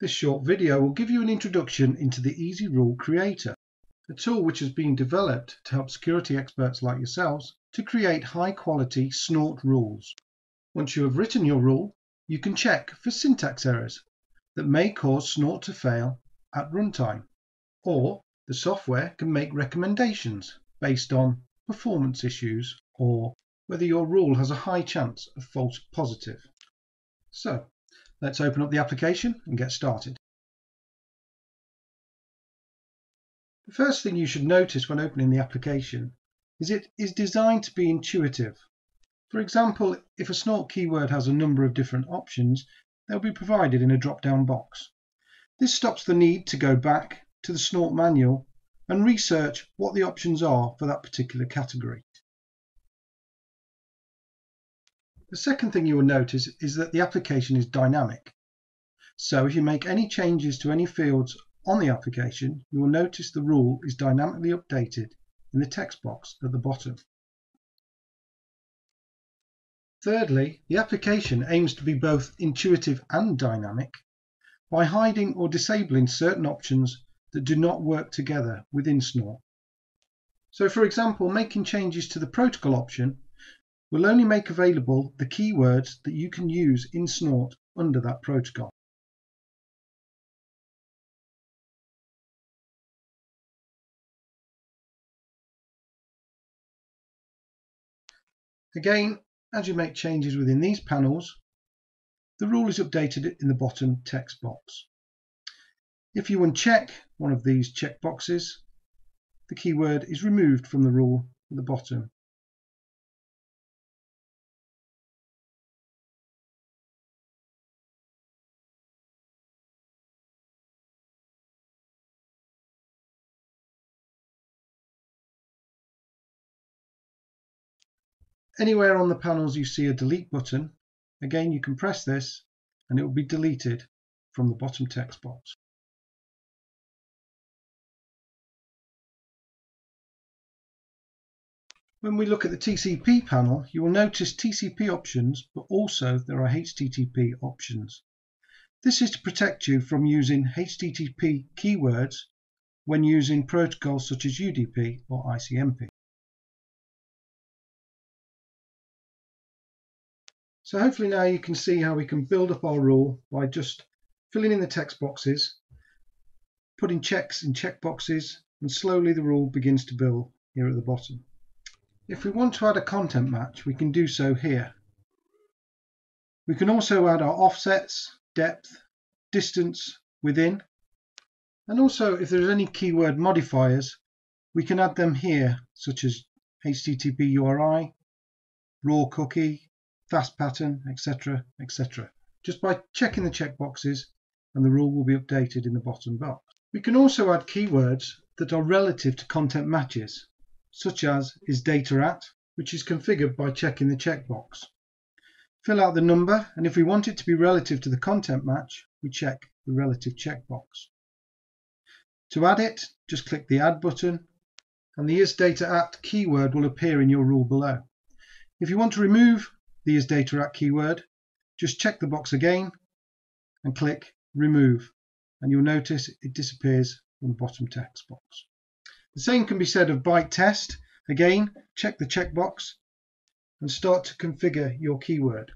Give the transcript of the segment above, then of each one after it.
This short video will give you an introduction into the Easy Rule Creator, a tool which has been developed to help security experts like yourselves to create high quality snort rules. Once you have written your rule, you can check for syntax errors that may cause snort to fail at runtime, or the software can make recommendations based on performance issues or whether your rule has a high chance of false positive. So let's open up the application and get started. The first thing you should notice when opening the application is it is designed to be intuitive. For example, if a snort keyword has a number of different options, they'll be provided in a drop-down box. This stops the need to go back to the snort manual and research what the options are for that particular category. The second thing you will notice is that the application is dynamic. So if you make any changes to any fields on the application, you will notice the rule is dynamically updated in the text box at the bottom. Thirdly, the application aims to be both intuitive and dynamic by hiding or disabling certain options that do not work together within Snort. So for example, making changes to the protocol option will only make available the keywords that you can use in Snort under that protocol. Again, as you make changes within these panels, the rule is updated in the bottom text box. If you uncheck one of these checkboxes, the keyword is removed from the rule at the bottom Anywhere on the panels you see a delete button, again you can press this and it will be deleted from the bottom text box. When we look at the TCP panel, you will notice TCP options, but also there are HTTP options. This is to protect you from using HTTP keywords when using protocols such as UDP or ICMP. So hopefully now you can see how we can build up our rule by just filling in the text boxes, putting checks in check boxes, and slowly the rule begins to build here at the bottom. If we want to add a content match, we can do so here. We can also add our offsets, depth, distance within, and also if there's any keyword modifiers, we can add them here, such as HTTP URI, raw cookie, fast pattern, etc., etc. Just by checking the checkboxes and the rule will be updated in the bottom box. We can also add keywords that are relative to content matches, such as is data at, which is configured by checking the checkbox. Fill out the number, and if we want it to be relative to the content match, we check the relative checkbox. To add it, just click the Add button, and the is data at keyword will appear in your rule below. If you want to remove the data at keyword, just check the box again and click remove and you'll notice it disappears from the bottom text box. The same can be said of byte test. Again, check the checkbox and start to configure your keyword.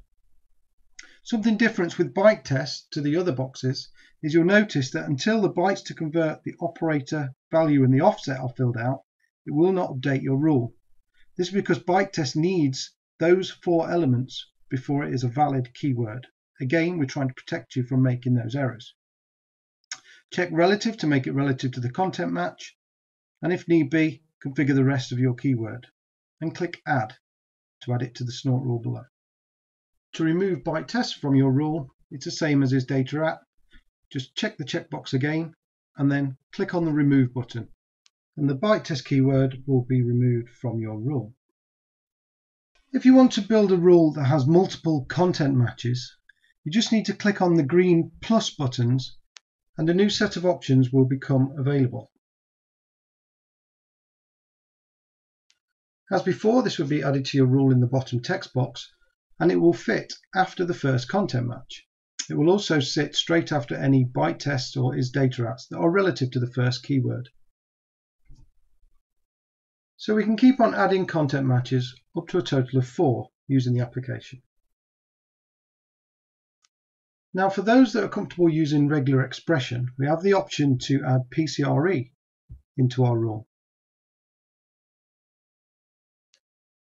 Something different with byte test to the other boxes is you'll notice that until the bytes to convert the operator value and the offset are filled out, it will not update your rule. This is because byte test needs those four elements before it is a valid keyword. Again, we're trying to protect you from making those errors. Check relative to make it relative to the content match, and if need be, configure the rest of your keyword, and click Add to add it to the snort rule below. To remove byte test from your rule, it's the same as is data at. Just check the checkbox again, and then click on the Remove button, and the byte test keyword will be removed from your rule. If you want to build a rule that has multiple content matches, you just need to click on the green plus buttons and a new set of options will become available. As before, this will be added to your rule in the bottom text box and it will fit after the first content match. It will also sit straight after any byte tests or is data ats that are relative to the first keyword. So we can keep on adding content matches up to a total of four using the application. Now for those that are comfortable using regular expression, we have the option to add PCRE into our rule.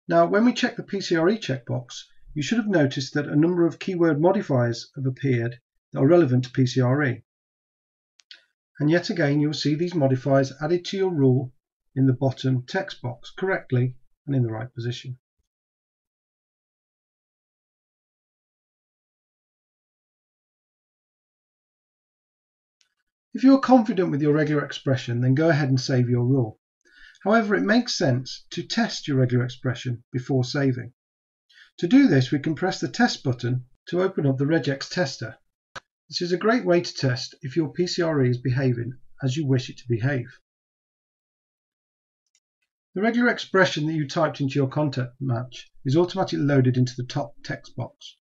Now when we check the PCRE checkbox, you should have noticed that a number of keyword modifiers have appeared that are relevant to PCRE. And yet again, you'll see these modifiers added to your rule in the bottom text box correctly and in the right position. If you're confident with your regular expression, then go ahead and save your rule. However, it makes sense to test your regular expression before saving. To do this, we can press the test button to open up the regex tester. This is a great way to test if your PCRE is behaving as you wish it to behave. The regular expression that you typed into your content match is automatically loaded into the top text box.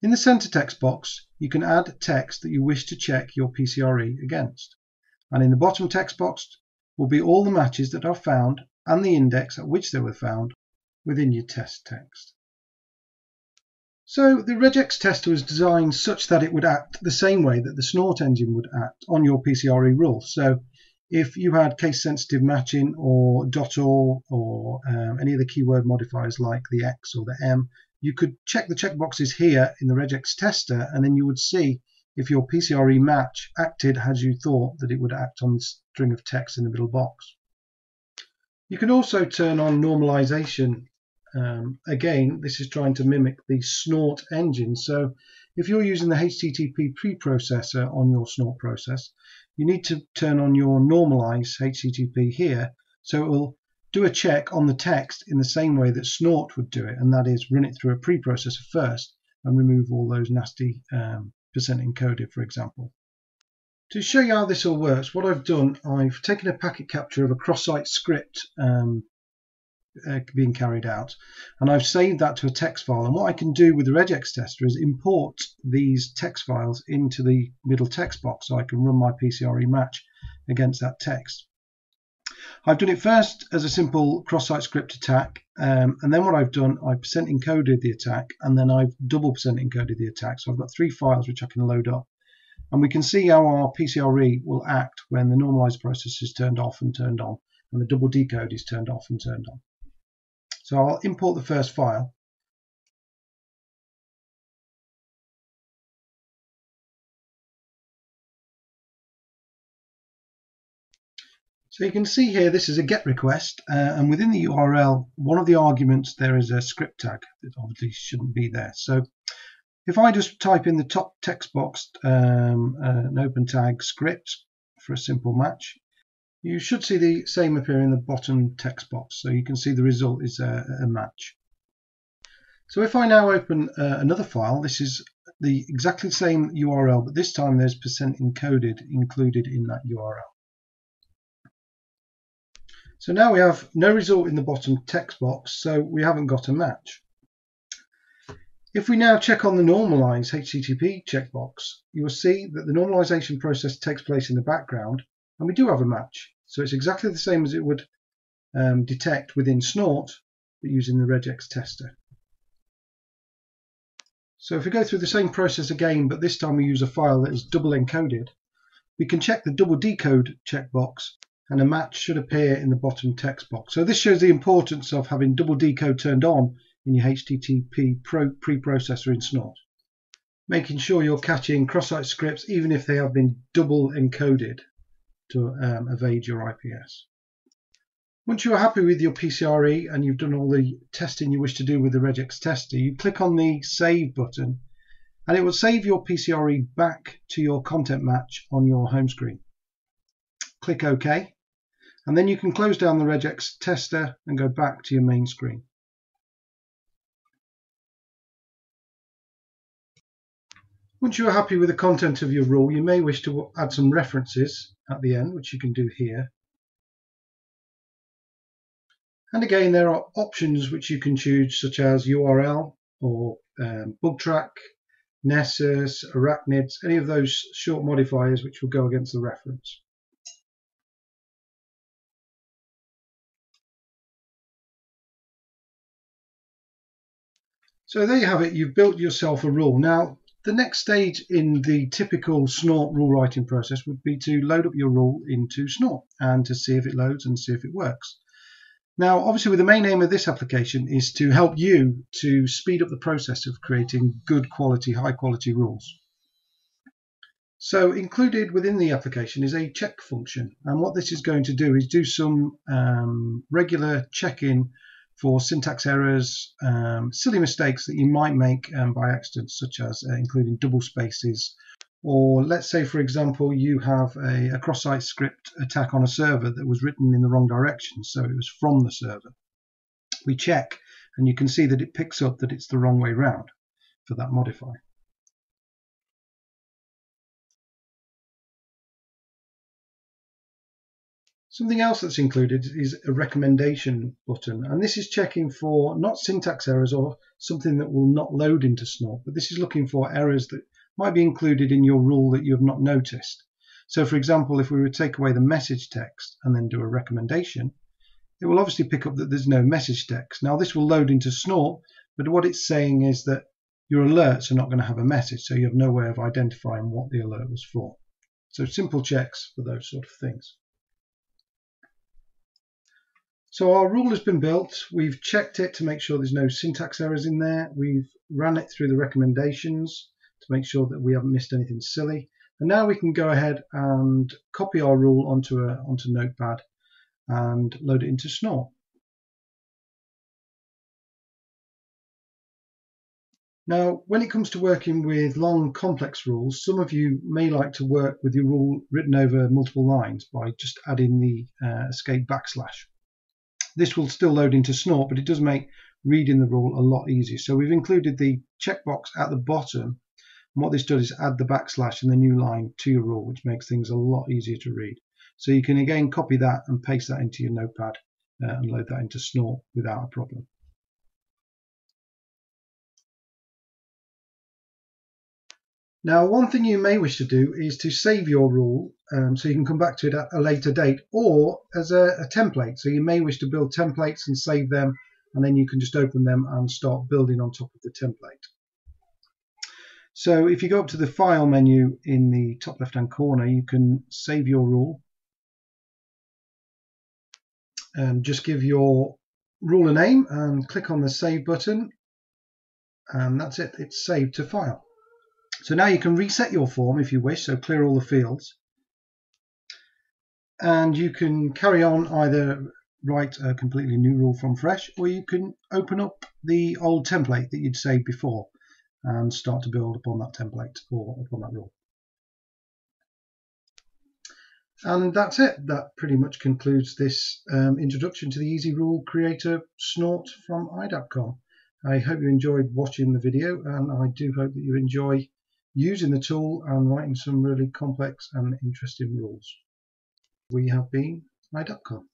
In the center text box, you can add text that you wish to check your PCRE against. And in the bottom text box will be all the matches that are found and the index at which they were found within your test text. So the regex tester was designed such that it would act the same way that the snort engine would act on your PCRE rule. So if you had case sensitive matching or dot .all or um, any of the keyword modifiers like the X or the M, you could check the checkboxes here in the regex tester and then you would see if your PCRE match acted as you thought that it would act on the string of text in the middle box. You can also turn on normalization um, again, this is trying to mimic the Snort engine. So if you're using the HTTP preprocessor on your Snort process, you need to turn on your normalize HTTP here. So it will do a check on the text in the same way that Snort would do it, and that is run it through a preprocessor first and remove all those nasty um, percent encoded, for example. To show you how this all works, what I've done, I've taken a packet capture of a cross-site script um, uh, being carried out. And I've saved that to a text file. And what I can do with the regex tester is import these text files into the middle text box so I can run my PCRE match against that text. I've done it first as a simple cross-site script attack, um, and then what I've done, I've percent encoded the attack, and then I've double percent encoded the attack. So I've got three files which I can load up. And we can see how our PCRE will act when the normalized process is turned off and turned on, and the double decode is turned off and turned on. So I'll import the first file. So you can see here this is a GET request uh, and within the URL one of the arguments there is a script tag that obviously shouldn't be there. So if I just type in the top text box um, uh, an open tag script for a simple match you should see the same appear in the bottom text box. So you can see the result is a, a match. So if I now open uh, another file, this is the exactly same URL, but this time there's percent encoded included in that URL. So now we have no result in the bottom text box, so we haven't got a match. If we now check on the normalize HTTP checkbox, you will see that the normalization process takes place in the background, and we do have a match. So it's exactly the same as it would um, detect within Snort, but using the regex tester. So if we go through the same process again, but this time we use a file that is double encoded, we can check the double decode checkbox and a match should appear in the bottom text box. So this shows the importance of having double decode turned on in your HTTP preprocessor in Snort. Making sure you're catching cross-site scripts even if they have been double encoded to um, evade your IPS. Once you're happy with your PCRE and you've done all the testing you wish to do with the regex tester, you click on the Save button and it will save your PCRE back to your content match on your home screen. Click OK and then you can close down the regex tester and go back to your main screen. Once you are happy with the content of your rule, you may wish to add some references at the end, which you can do here. And again, there are options which you can choose, such as URL or um, track, nessus, arachnids, any of those short modifiers which will go against the reference. So there you have it, you've built yourself a rule. Now, the next stage in the typical Snort rule writing process would be to load up your rule into Snort and to see if it loads and see if it works. Now, obviously, with the main aim of this application is to help you to speed up the process of creating good quality, high quality rules. So included within the application is a check function. And what this is going to do is do some um, regular check-in for syntax errors, um, silly mistakes that you might make um, by accident, such as uh, including double spaces. Or let's say, for example, you have a, a cross-site script attack on a server that was written in the wrong direction, so it was from the server. We check, and you can see that it picks up that it's the wrong way round for that modifier. Something else that's included is a recommendation button, and this is checking for not syntax errors or something that will not load into Snort, but this is looking for errors that might be included in your rule that you have not noticed. So for example, if we were to take away the message text and then do a recommendation, it will obviously pick up that there's no message text. Now this will load into Snort, but what it's saying is that your alerts are not going to have a message, so you have no way of identifying what the alert was for. So simple checks for those sort of things. So our rule has been built. We've checked it to make sure there's no syntax errors in there. We've ran it through the recommendations to make sure that we haven't missed anything silly. And now we can go ahead and copy our rule onto a onto Notepad and load it into Snort. Now, when it comes to working with long, complex rules, some of you may like to work with your rule written over multiple lines by just adding the uh, escape backslash. This will still load into Snort, but it does make reading the rule a lot easier. So we've included the checkbox at the bottom. And what this does is add the backslash and the new line to your rule, which makes things a lot easier to read. So you can again copy that and paste that into your notepad uh, and load that into Snort without a problem. Now, one thing you may wish to do is to save your rule um, so you can come back to it at a later date or as a, a, template. So you may wish to build templates and save them and then you can just open them and start building on top of the template. So if you go up to the file menu in the top left hand corner, you can save your rule. And just give your rule a name and click on the save button and that's it, it's saved to file. So now you can reset your form if you wish, so clear all the fields. And you can carry on either write a completely new rule from fresh, or you can open up the old template that you'd saved before and start to build upon that template or upon that rule. And that's it. That pretty much concludes this um, introduction to the Easy Rule Creator Snort from iDAppCom. I hope you enjoyed watching the video and I do hope that you enjoy using the tool and writing some really complex and interesting rules. We have been iDAppCom.